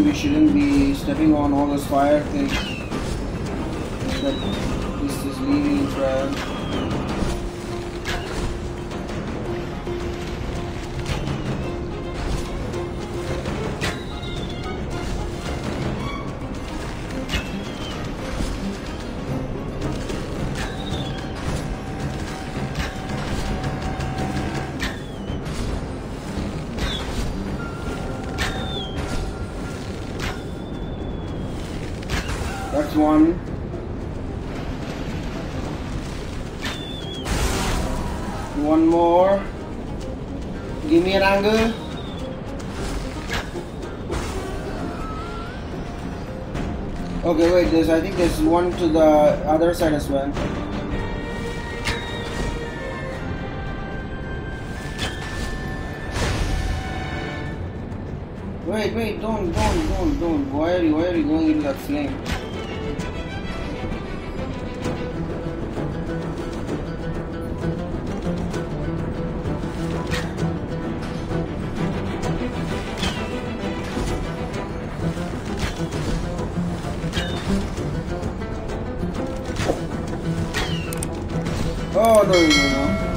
We shouldn't be stepping on all those fire things one to the other side as well. Wait, wait, don't, don't, don't, don't. Why are you, why are you going into that flame? Oh,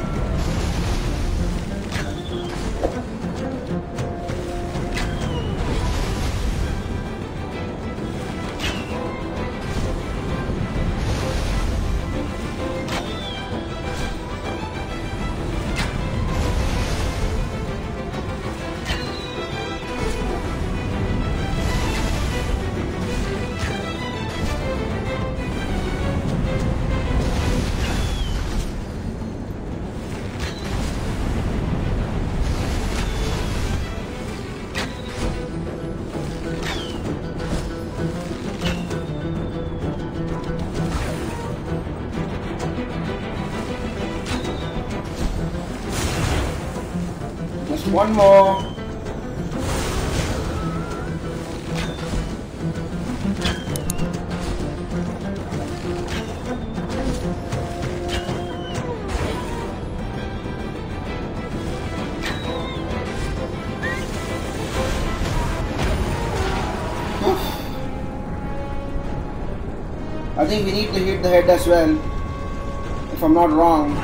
think we need to hit the head as well. If I'm not wrong.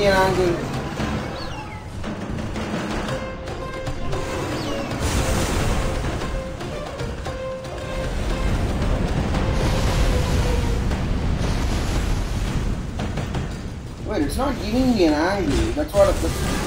Me an angle. Wait, it's not giving me an angle. That's what. That's,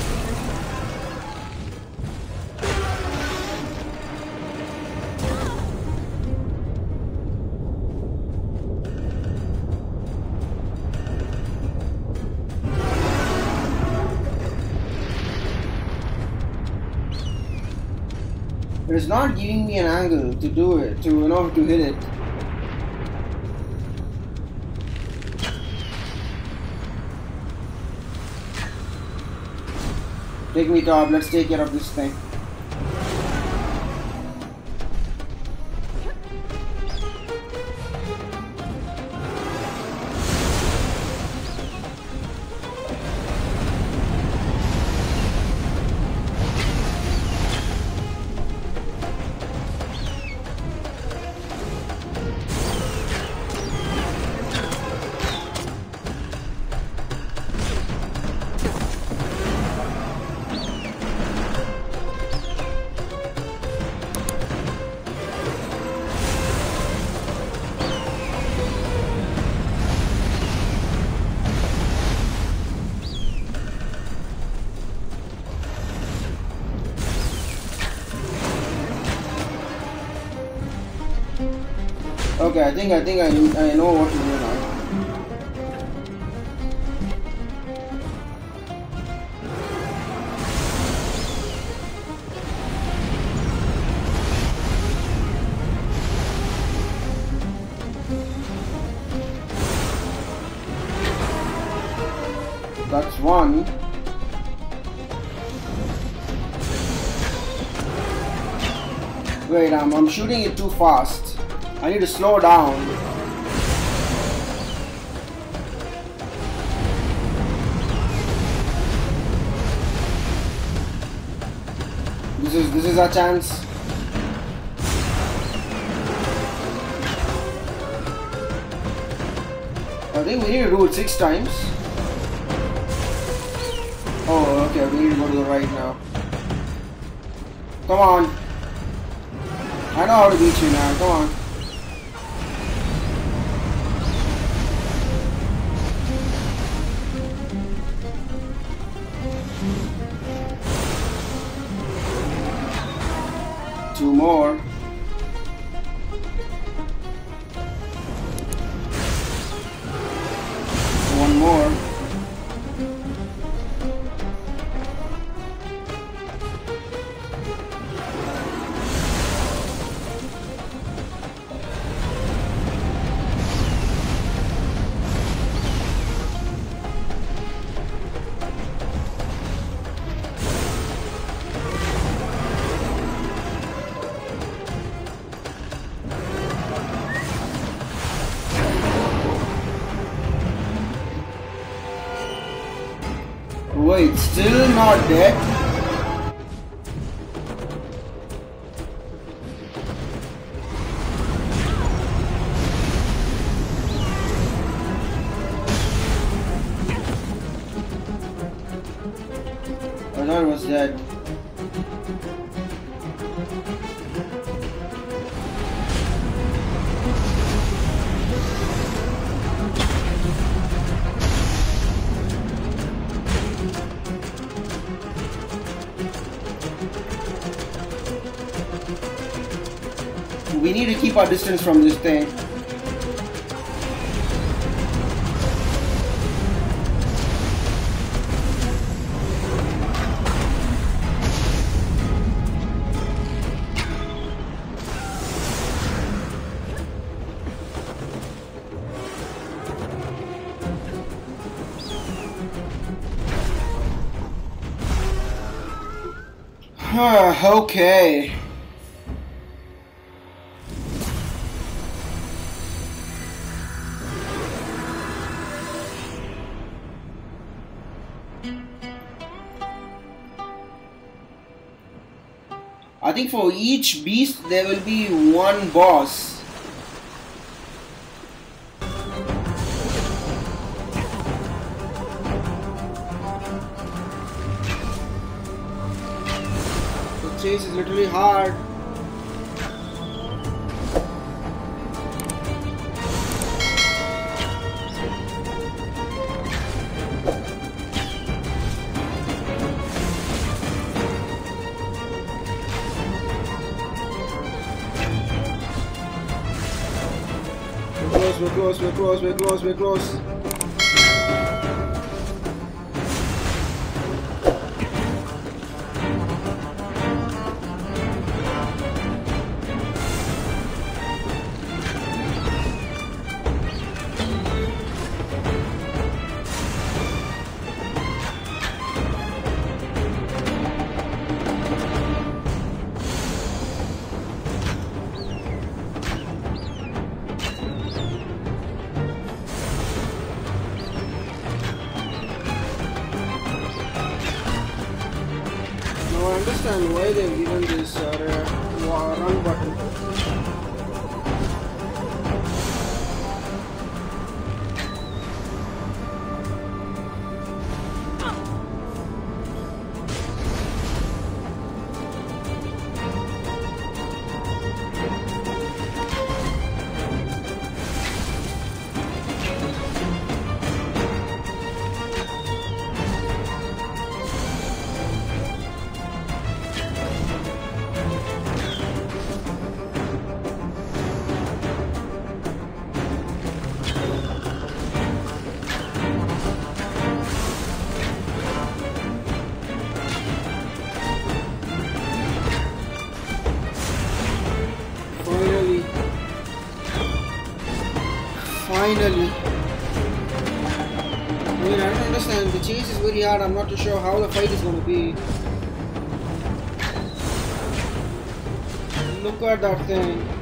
it's not giving me an angle to do it, to you know, to hit it. Take me top, let's take care of this thing. Think I think I I know what to do now. That's one. Wait, I'm, I'm shooting it too fast. I need to slow down. This is this is our chance. I think we need to do it six times. Oh, okay, we need to go to the right now. Come on. I know how to beat you now, come on. We need to keep our distance from this thing. For each beast there will be one boss. The chase is literally hard. We're close, we're close, understand why they've given this uh, run button. that, I'm not too sure how the fight is going to be. Look at that thing.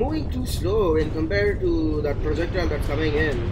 moving too slow in compared to that projectile that's coming in.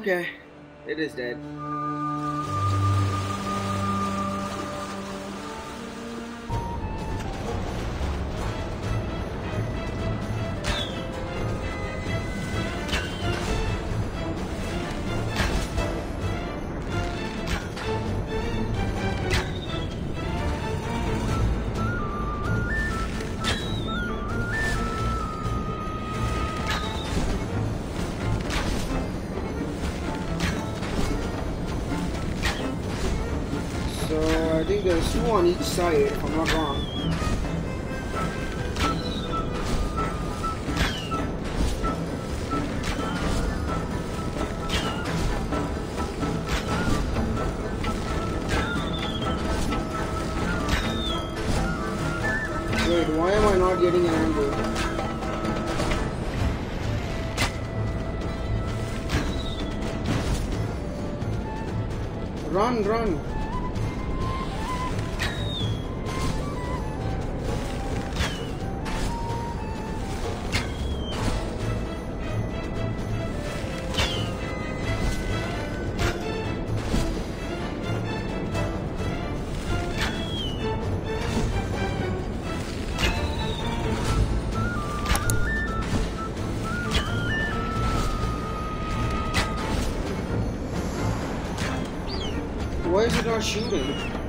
Okay, it is dead. saw. Why is it not shooting?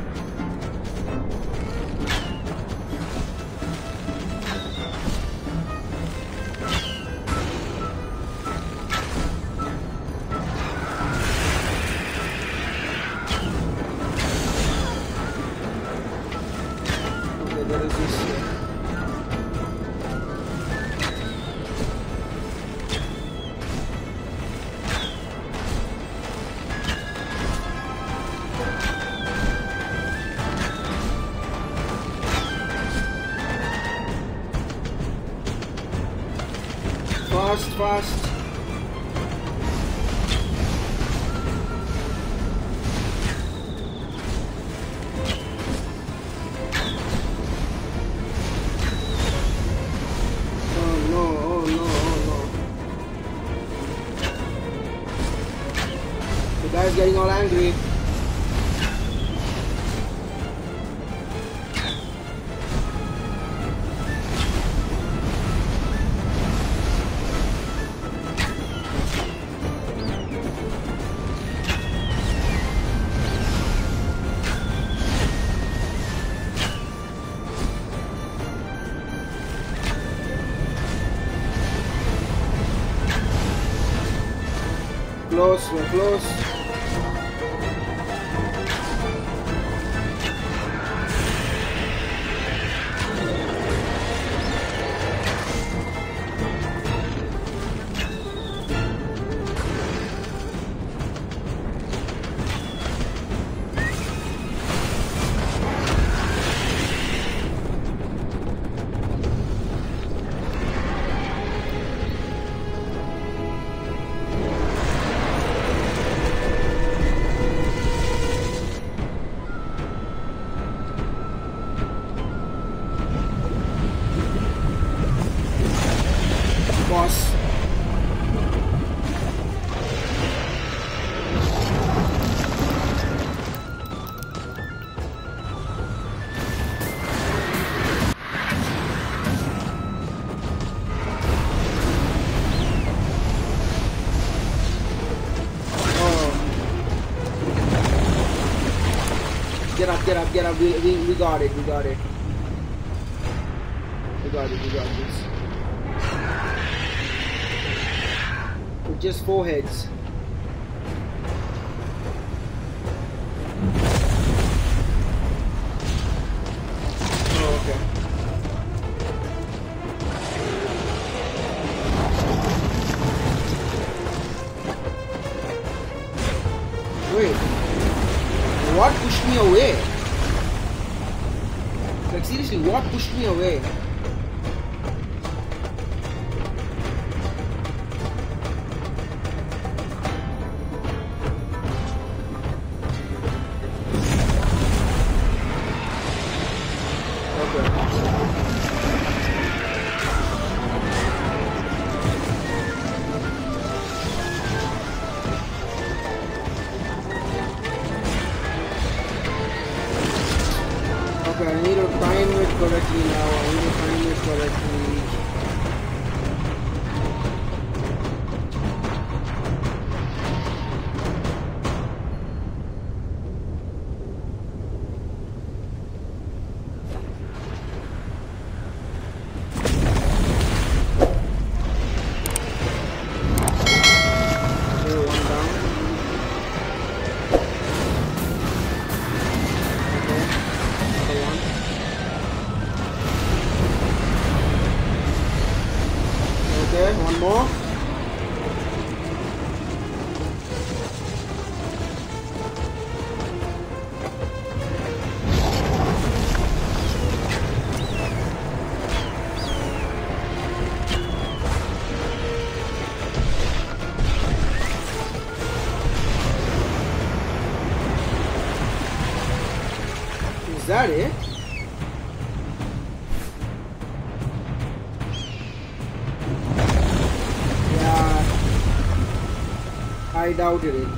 get up. We, we, we got it. We got it. We got it. We got this. Just four heads. one more. doubted it.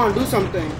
Come on, do something.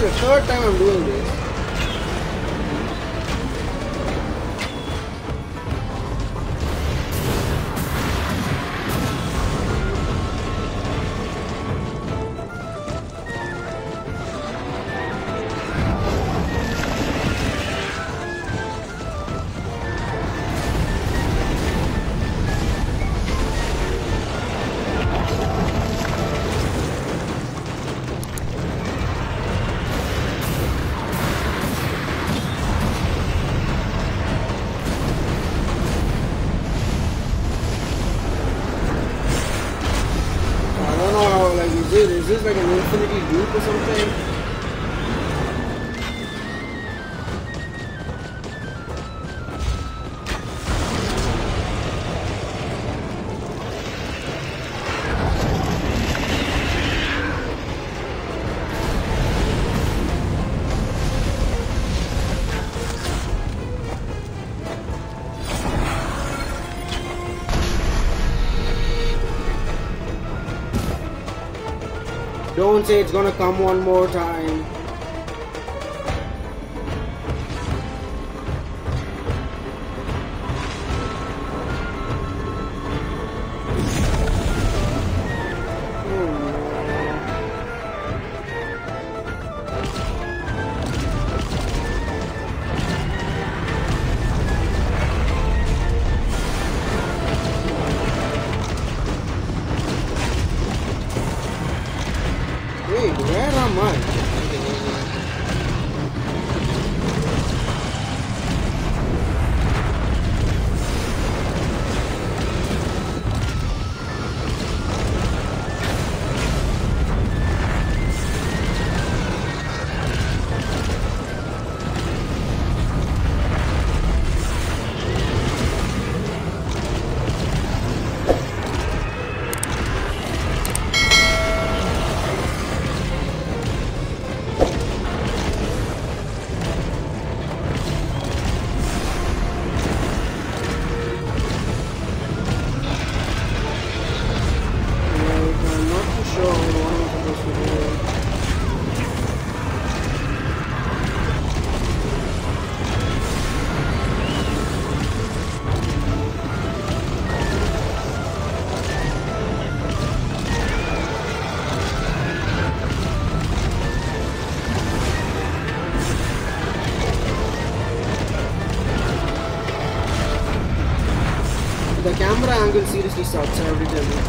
The third time I'm doing this. It's gonna come one more time. Angle seriously sucks every time.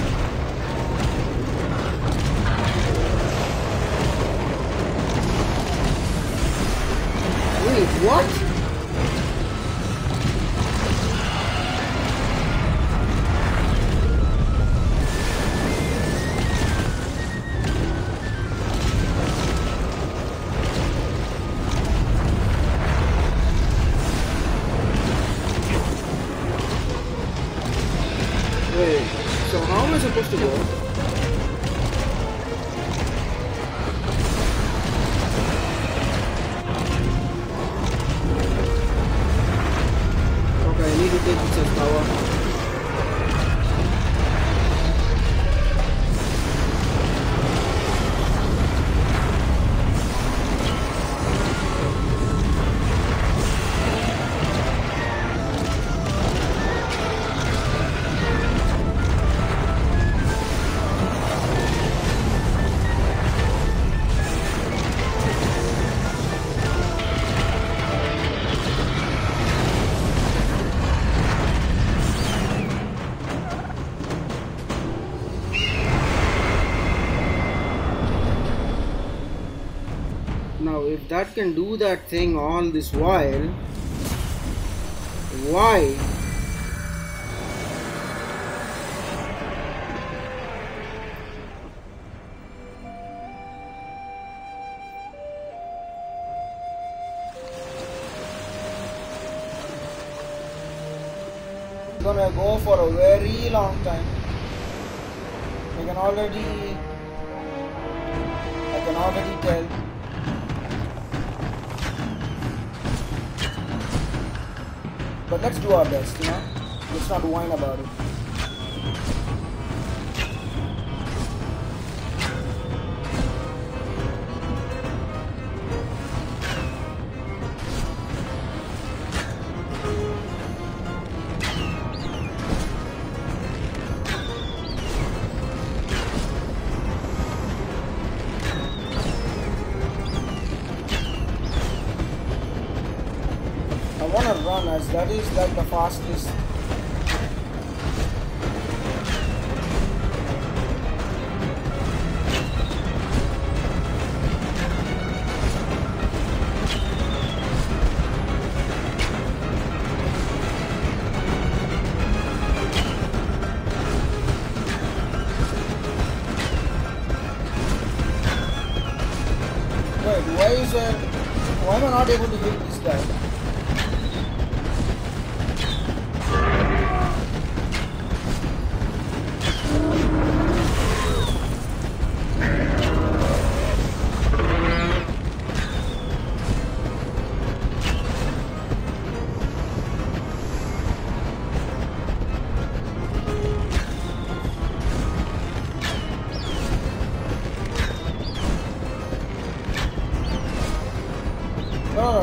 Now, if that can do that thing all this while, why? gonna go for a very long time. I can already. I can already tell. But let's do our best, you know? Let's not whine about it.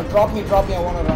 Drop me, drop me, I wanna run.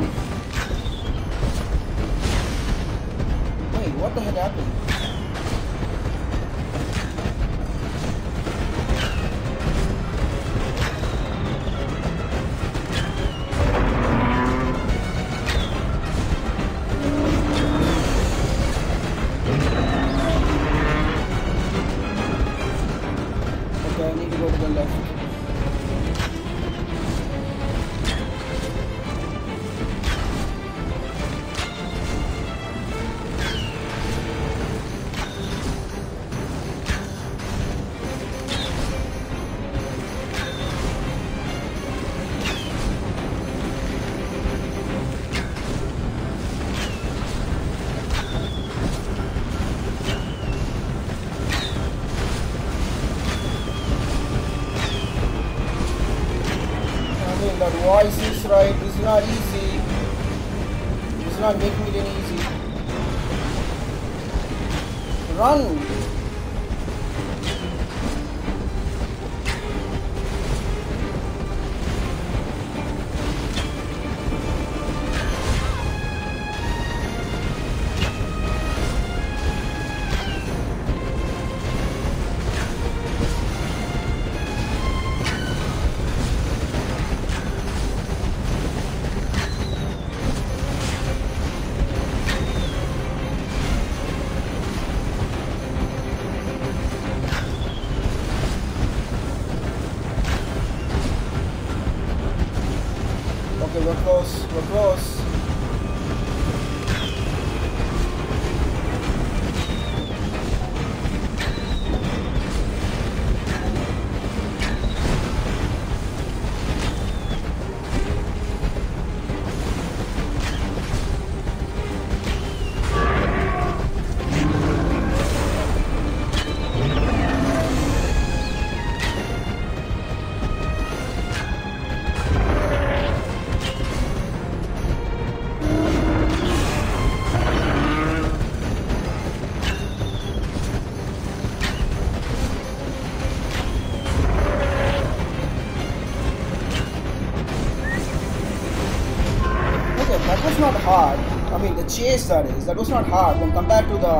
Chase that is, that was not hard when compared to the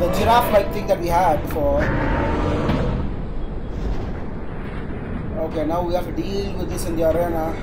the giraffe-like thing that we had before. Okay, now we have to deal with this in the arena.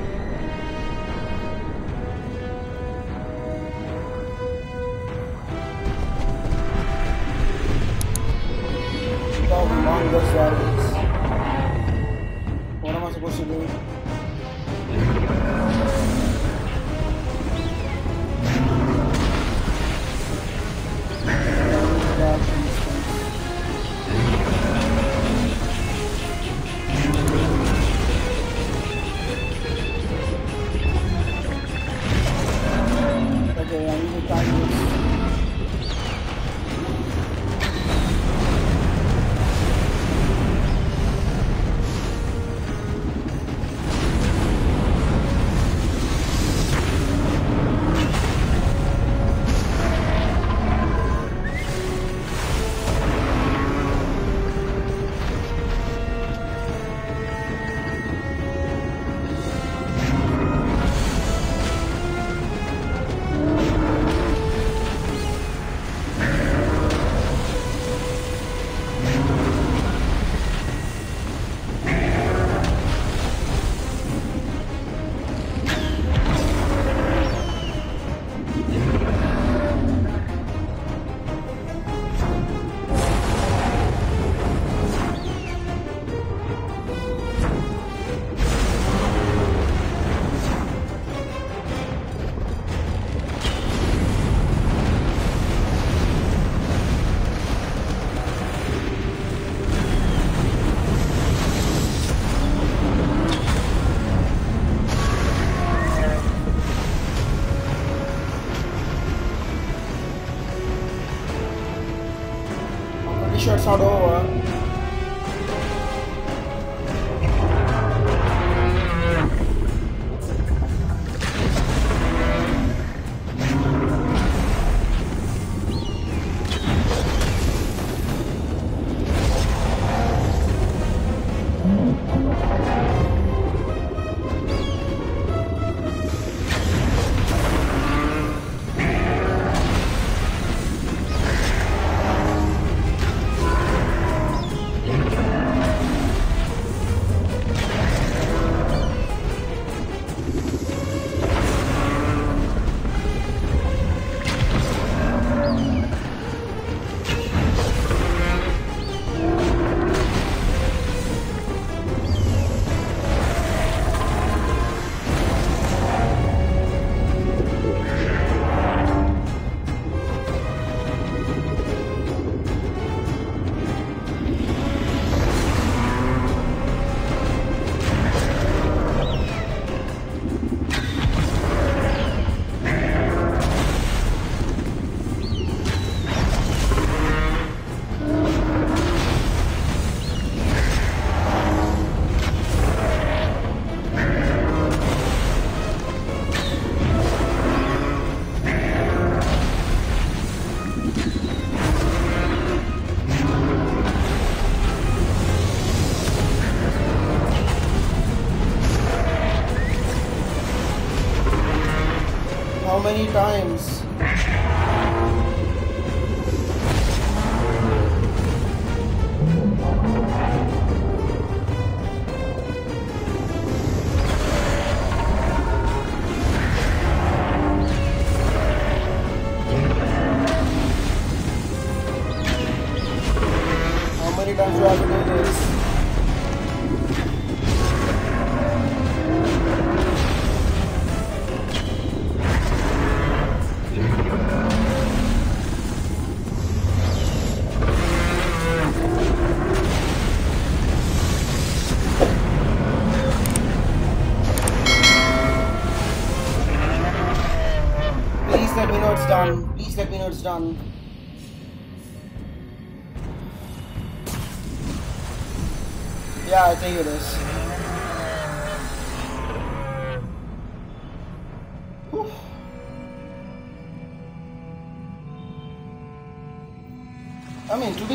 Many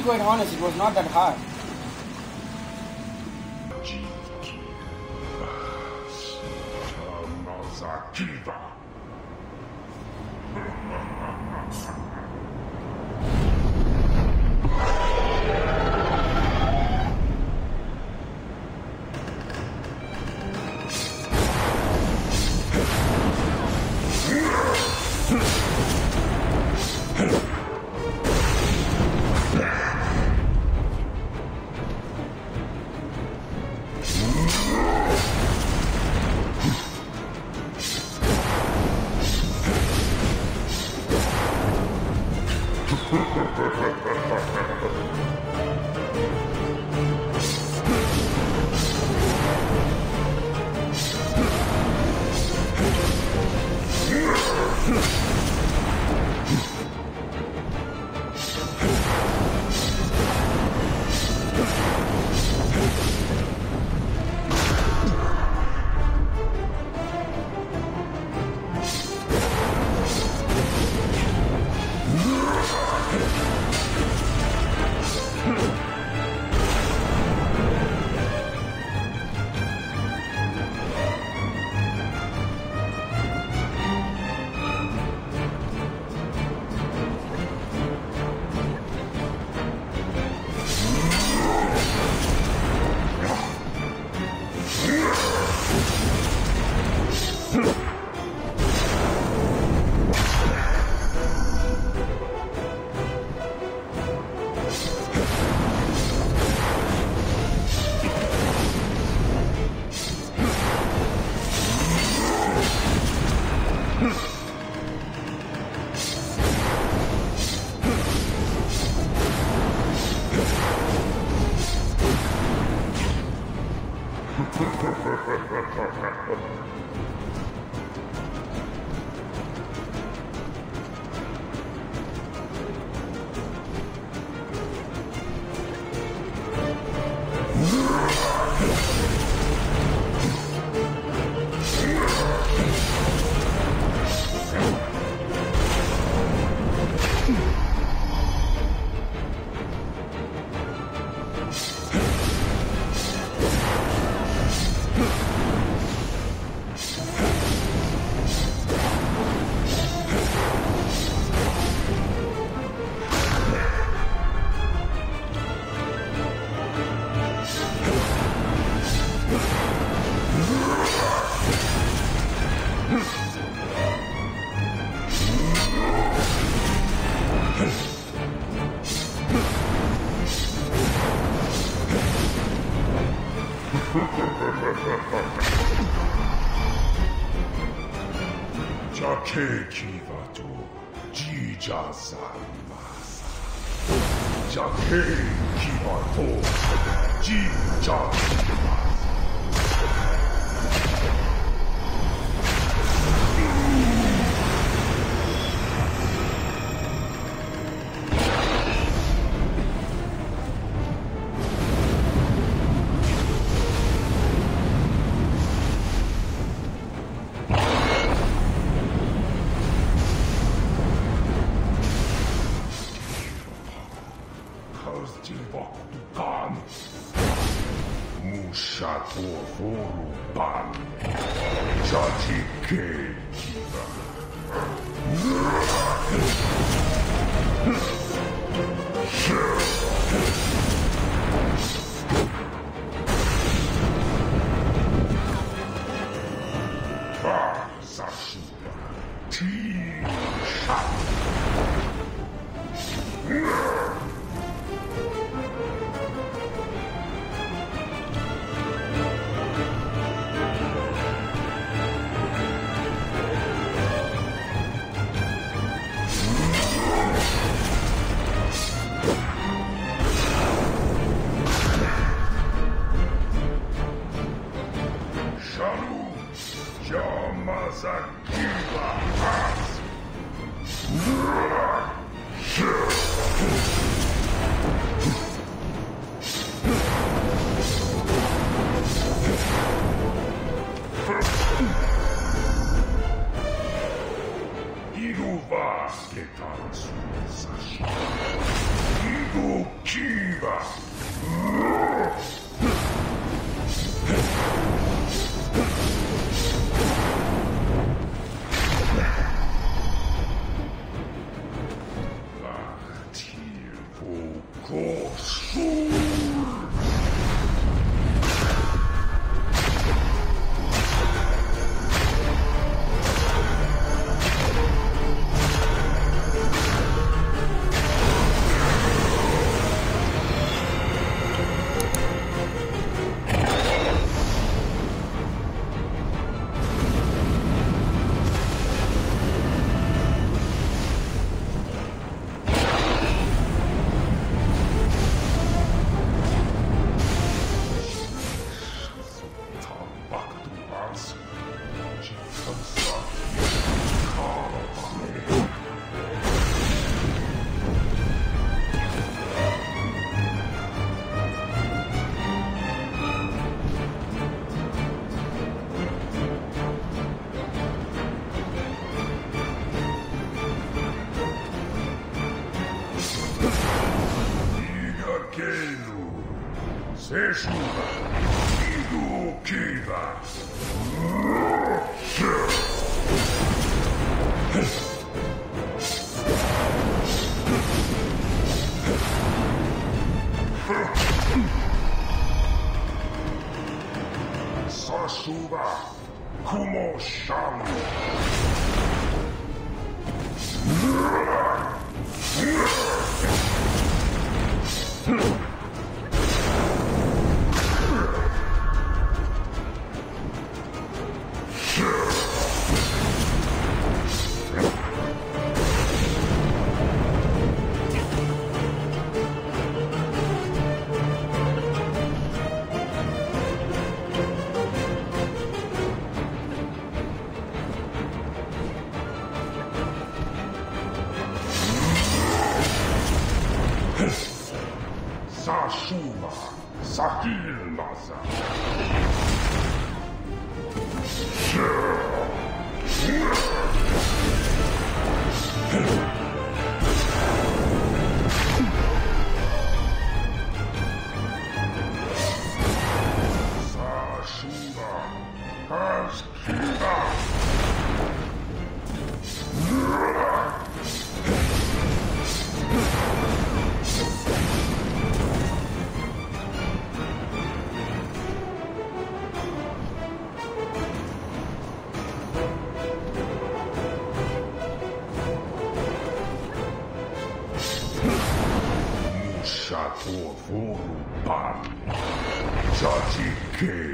be quite honest, it was not that hard. Uppercut. Jaji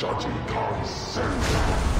Judging consent.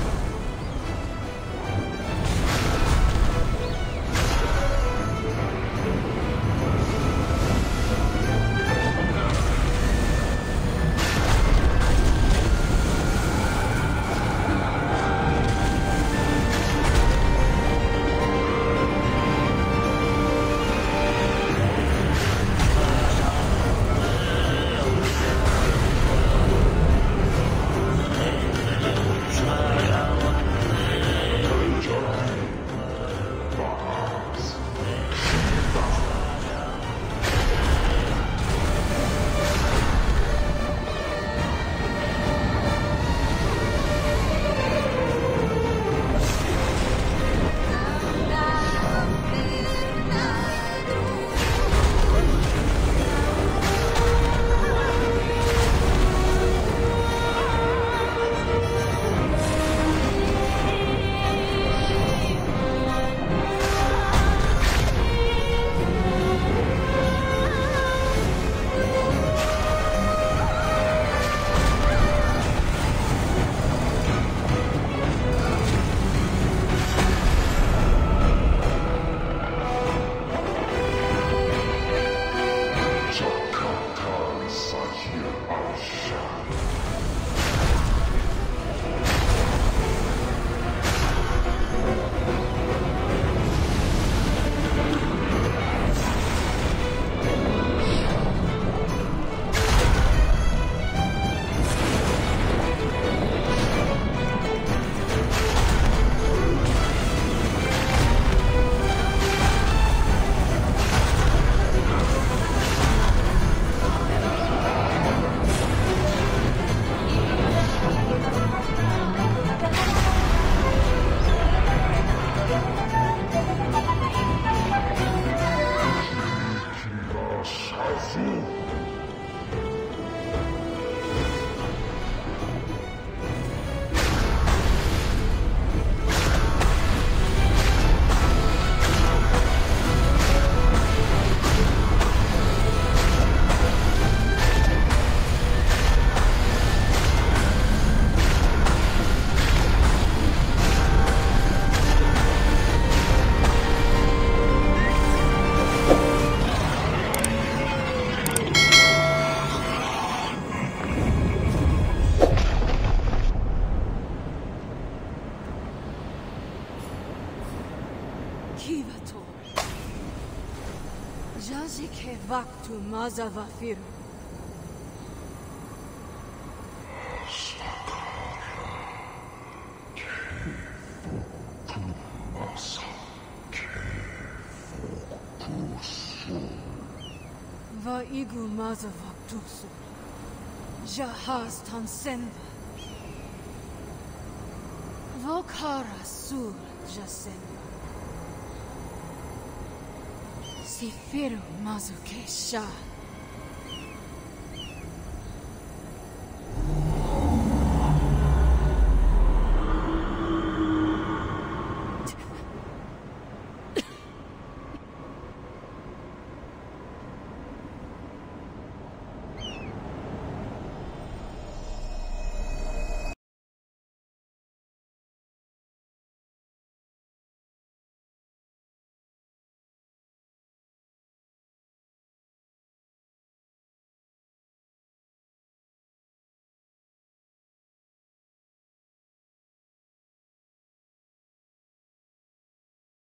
Vaktu mazavafiru. Va igu mazavaktusu. Jahaz tansenva. Vokara sur jasenva. si firmazo que é